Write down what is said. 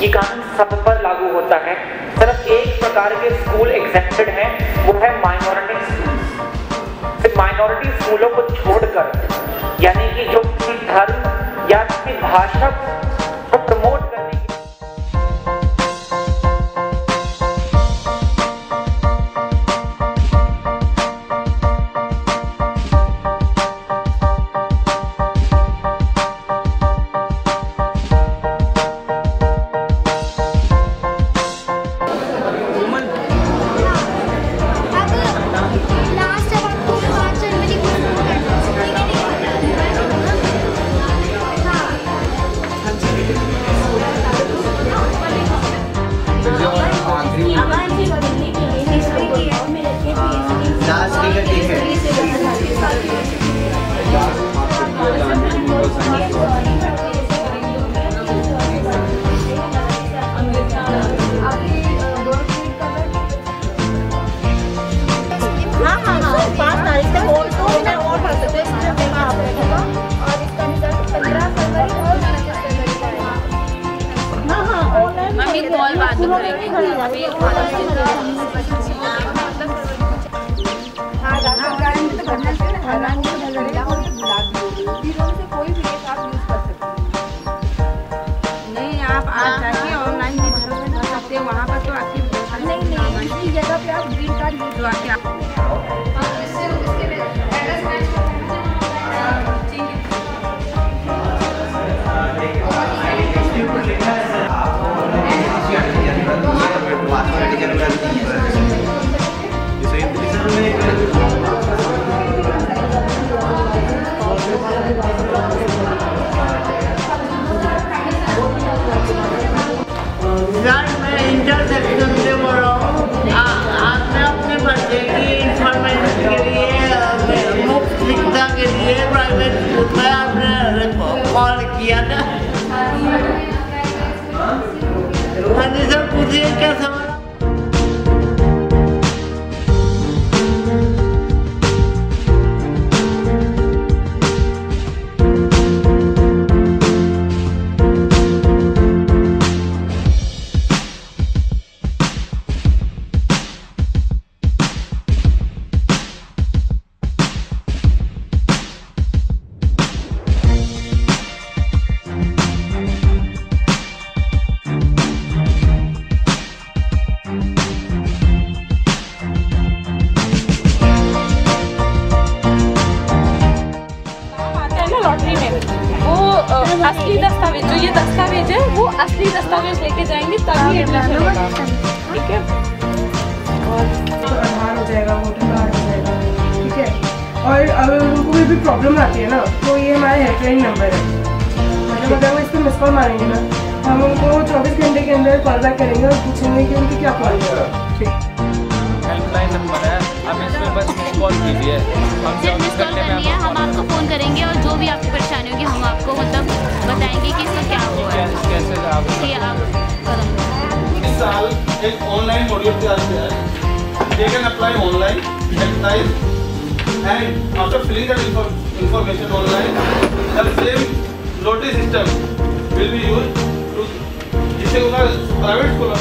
ये कानून सब पर लागू होता है। सिर्फ़ एक प्रकार के स्कूल एग्जेप्टेड है, वो है आप यूज़ कर सकते हैं। नहीं आप आज जाके ऑनलाइन भी भर भर सकते हैं। वहाँ पर तो आपकी नहीं नहीं जगह पे आप ग्रीन कार्ड यूज़ जो आके यार मैं इंटर सेक्शन से बोल रहा हूँ। आपने अपने बच्चे की इंफॉर्मेशन के लिए मुफ़्त शिक्षा के लिए प्राइवेट स्कूल में आपने कॉल किया था हाँ। जी सर पूछिए क्या सवाल लॉटरी में। वो असली दस्तावेज़ जो ये दस्तावेज़ है वो असली दस्तावेज़ लेके जाएँगे तभी एडमिशन होगा। ठीक है? आधार हो जाएगा वोटर कार्ड हो जाएगा ठीक है? और अगर उनको कोई भी प्रॉब्लम आती है ना तो ये हमारा हेल्पलाइन नंबर है। मतलब अगर वो इस पर मिस कॉल मारेंगे ना हम उनको चौबीस घंटे के अंदर कॉल बैक करेंगे और पूछेंगे कि उनकी क्या प्रॉब्लम है। ठीक। हेल्पलाइन नंबर है। आप इसमें बस मिस कॉल कीजिए हम चौबीस घंटे में करेंगे और जो भी आपकी परेशानी होगी हम आपको मतलब बताएँगे कि इसका क्या हुआ है। कैसे आप कि इस साल एक ऑनलाइन मॉड्यूल तैयार किया है। They can apply online advertise and after filling that information online the same lottery system will be use to जिससे उनका प्राइवेट स्कूलों